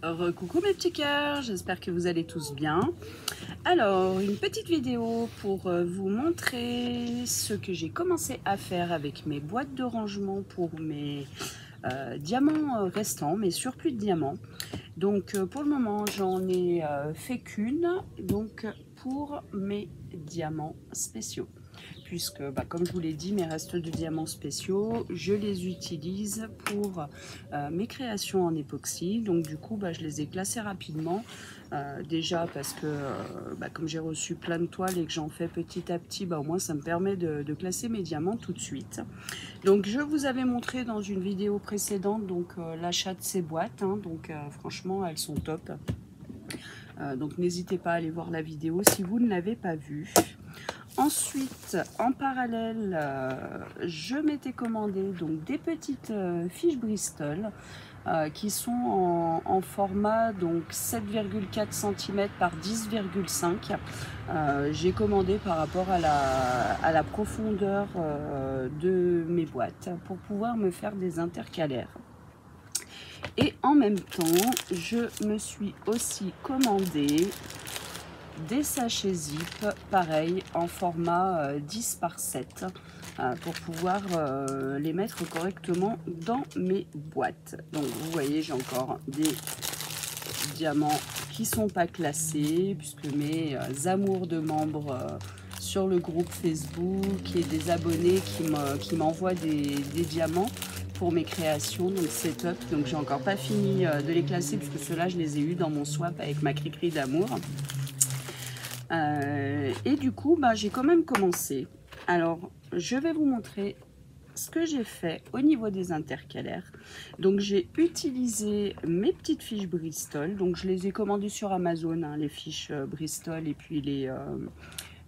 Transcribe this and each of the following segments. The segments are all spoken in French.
Coucou mes petits cœurs, j'espère que vous allez tous bien. Alors, une petite vidéo pour euh, vous montrer ce que j'ai commencé à faire avec mes boîtes de rangement pour mes euh, diamants euh, restants, mes surplus de diamants. Donc pour le moment, j'en ai fait qu'une, donc pour mes diamants spéciaux puisque, bah, comme je vous l'ai dit, mes restes de diamants spéciaux, je les utilise pour euh, mes créations en époxy. Donc du coup, bah, je les ai classés rapidement. Euh, déjà parce que, euh, bah, comme j'ai reçu plein de toiles et que j'en fais petit à petit, au moins ça me permet de, classer mes diamants tout de suite. Donc je vous avais montré dans une vidéo précédente l'achat de ces boîtes. Hein. donc franchement, elles sont top. donc n'hésitez pas à aller voir la vidéo si vous ne l'avez pas vue. Ensuite, en parallèle, euh, je m'étais commandé donc des petites euh, fiches Bristol euh, qui sont en, format donc 7,4 cm par 10,5 J'ai commandé par rapport à la, à la profondeur de mes boîtes pour pouvoir me faire des intercalaires. Et en même temps, je me suis aussi commandé des sachets zip, pareil, en format 10 euh, par 7 euh, pour pouvoir euh, les mettre correctement dans mes boîtes. Donc vous voyez, j'ai encore des diamants qui sont pas classés puisque mes amours de membres sur le groupe Facebook et des abonnés qui m'envoient des, des diamants pour mes créations, donc c'est top. Donc j'ai encore pas fini de les classer puisque ceux-là je les ai eu dans mon swap avec ma cricri d'amour. Euh, et du coup, bah, j'ai quand même commencé. Alors, je vais vous montrer ce que j'ai fait au niveau des intercalaires. Donc, j'ai utilisé mes petites fiches Bristol. Donc, je les ai commandées sur Amazon, hein, les fiches euh, Bristol et puis les, euh,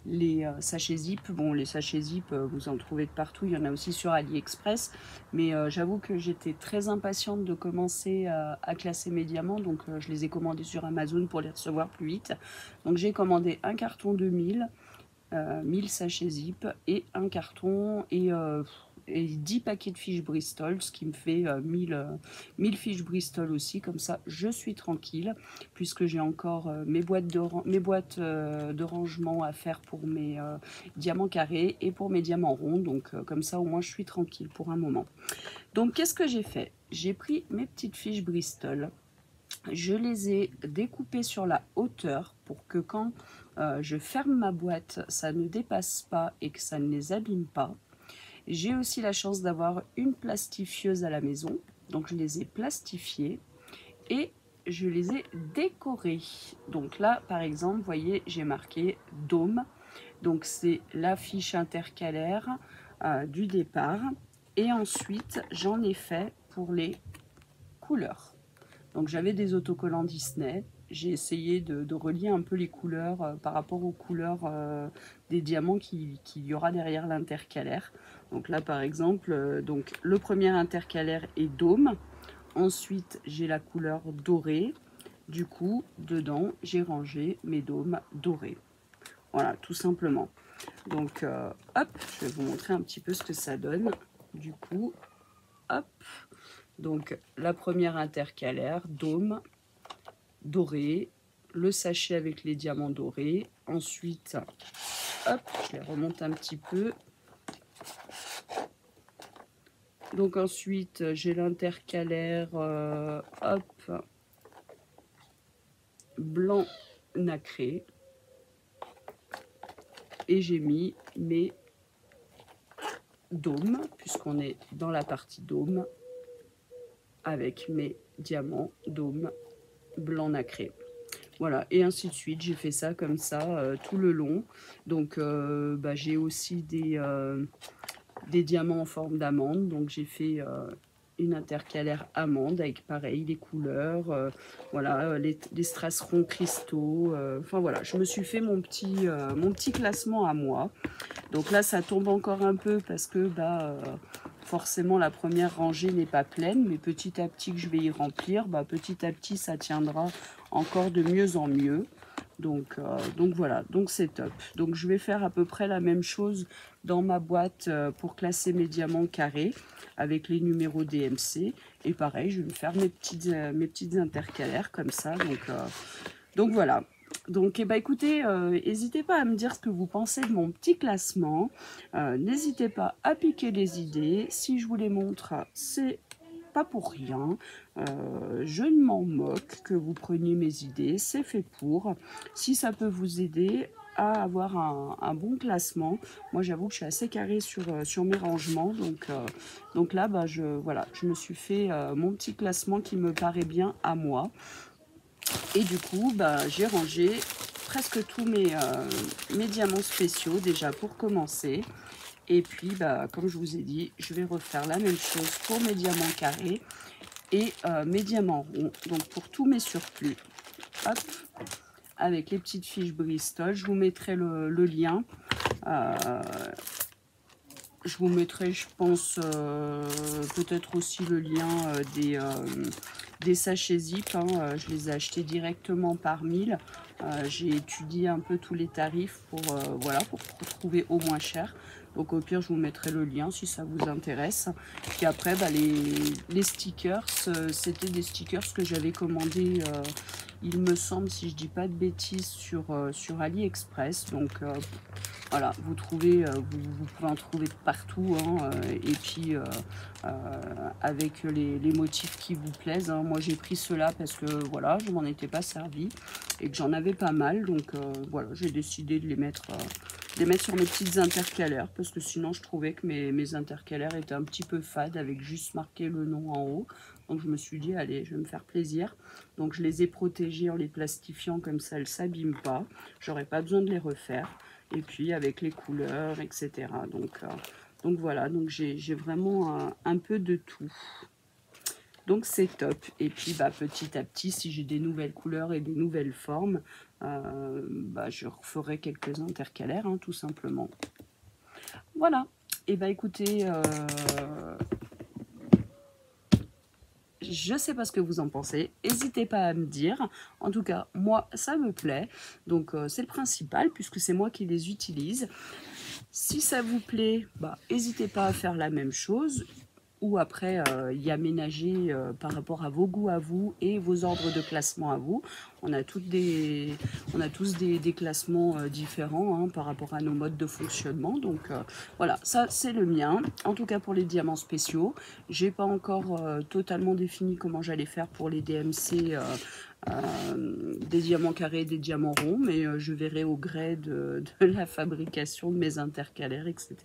les euh, sachets zip, bon les sachets zip euh, vous en trouvez de partout, il y en a aussi sur AliExpress, mais euh, j'avoue que j'étais très impatiente de commencer à, classer mes diamants, donc je les ai commandés sur Amazon pour les recevoir plus vite. Donc j'ai commandé un carton de 1000, 1000 sachets zip et un carton. Et et 10 paquets de fiches Bristol, ce qui me fait 1000, euh, 1000 euh, fiches Bristol aussi. Comme ça, je suis tranquille, puisque j'ai encore euh, mes boîtes, de, mes boîtes de rangement à faire pour mes diamants carrés et pour mes diamants ronds. Donc, comme ça, au moins, je suis tranquille pour un moment. Donc, qu'est-ce que j'ai fait? J'ai pris mes petites fiches Bristol. Je les ai découpées sur la hauteur pour que quand je ferme ma boîte, ça ne dépasse pas et que ça ne les abîme pas. J'ai aussi la chance d'avoir une plastifieuse à la maison. Donc je les ai plastifiées et je les ai décorées. Donc là, par exemple, vous voyez, j'ai marqué dôme. Donc c'est la fiche intercalaire euh, du départ. Et ensuite, j'en ai fait pour les couleurs. Donc j'avais des autocollants Disney j'ai essayé de, relier un peu les couleurs euh, par rapport aux couleurs euh, des diamants qu'il y aura derrière l'intercalaire. Donc là par exemple, euh, donc le premier intercalaire est dôme. Ensuite j'ai la couleur dorée. Du coup dedans j'ai rangé mes dômes dorés. Voilà tout simplement. Donc hop, je vais vous montrer un petit peu ce que ça donne. Du coup, hop. Donc la première intercalaire, dôme, doré, le sachet avec les diamants dorés. Ensuite, hop, je les remonte un petit peu. Donc ensuite, j'ai l'intercalaire, euh, blanc nacré. Et j'ai mis mes dômes, puisqu'on est dans la partie dôme, avec mes diamants dômes blanc nacré. Voilà, et ainsi de suite. J'ai fait ça comme ça euh, tout le long. Donc, euh, bah, j'ai aussi des, euh, des diamants en forme d'amande. Donc, j'ai fait une intercalaire amande avec pareil les couleurs, voilà les, les ronds cristaux. enfin voilà, je me suis fait mon petit, mon petit classement à moi. Donc là, ça tombe encore un peu parce que bah forcément la première rangée n'est pas pleine, mais petit à petit que je vais y remplir, bah, petit à petit ça tiendra encore de mieux en mieux. Donc, euh, donc voilà, donc c'est top. Donc je vais faire à peu près la même chose dans ma boîte euh, pour classer mes diamants carrés avec les numéros DMC. Et pareil, je vais me faire mes petites, euh, mes petites intercalaires comme ça. Donc, donc voilà. Donc, eh ben, écoutez, n'hésitez pas à me dire ce que vous pensez de mon petit classement. N'hésitez pas à piquer les idées. Si je vous les montre, c'est pas pour rien. Euh, je ne m'en moque que vous preniez mes idées, c'est fait pour. Si ça peut vous aider à avoir un, bon classement, moi j'avoue que je suis assez carré sur, euh, mes rangements, donc, euh, donc là bah, je, voilà, je me suis fait mon petit classement qui me paraît bien à moi. Et du coup, bah, j'ai rangé presque tous mes, mes diamants spéciaux déjà pour commencer. Et puis, bah, comme je vous ai dit, je vais refaire la même chose pour mes diamants carrés et euh, mes diamants ronds. Donc, pour tous mes surplus, hop, avec les petites fiches Bristol, je vous mettrai le, lien. Euh, je vous mettrai, je pense, euh, peut-être aussi le lien des, des sachets zip. Hein. je les ai achetés directement par 1000. J'ai étudié un peu tous les tarifs pour, voilà, pour trouver au moins cher. Donc au pire, je vous mettrai le lien si ça vous intéresse. Puis après, bah, les, stickers, euh, c'était des stickers que j'avais commandés, euh, il me semble, si je dis pas de bêtises, sur, euh, sur AliExpress. Donc voilà, vous trouvez, vous, pouvez en trouver partout. Hein, et puis avec les, motifs qui vous plaisent. Hein. Moi, j'ai pris cela parce que voilà, je m'en étais pas servi et que j'en avais pas mal. Donc voilà, j'ai décidé de les mettre les mettre sur mes petites intercalaires parce que sinon je trouvais que mes, mes, intercalaires étaient un petit peu fades avec juste marqué le nom en haut. Donc je me suis dit, allez, je vais me faire plaisir. Donc je les ai protégés en les plastifiant comme ça, elles ne s'abîment pas. J'aurais pas besoin de les refaire. Et puis avec les couleurs, etc. Donc, euh, donc voilà, donc j'ai vraiment un, peu de tout. Donc c'est top. Et puis bah, petit à petit, si j'ai des nouvelles couleurs et des nouvelles formes, euh, bah, je referai quelques intercalaires, hein, tout simplement. Voilà. Et bah écoutez, euh, je sais pas ce que vous en pensez. N'hésitez pas à me dire. En tout cas, moi, ça me plaît. Donc, euh, c'est le principal, puisque c'est moi qui les utilise. Si ça vous plaît, bah, n'hésitez pas à faire la même chose ou après euh, y aménager euh, par rapport à vos goûts à vous et vos ordres de classement à vous. On a, toutes des, on a tous des, classements euh, différents hein, par rapport à nos modes de fonctionnement. Donc voilà, ça c'est le mien. En tout cas pour les diamants spéciaux, j'ai pas encore totalement défini comment j'allais faire pour les DMC euh, des diamants carrés, des diamants ronds, mais euh, je verrai au gré de, la fabrication de mes intercalaires, etc.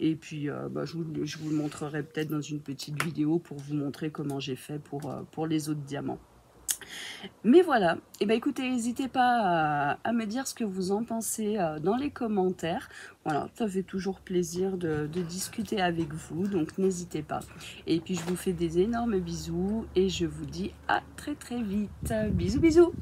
Et puis, euh, bah, je, vous, le montrerai peut-être dans une petite vidéo pour vous montrer comment j'ai fait pour, pour les autres diamants. Mais voilà, et eh ben écoutez, n'hésitez pas à, me dire ce que vous en pensez euh, dans les commentaires. Voilà, ça fait toujours plaisir de, de discuter avec vous, donc n'hésitez pas. Et puis je vous fais des énormes bisous et je vous dis à très très vite. Bisous bisous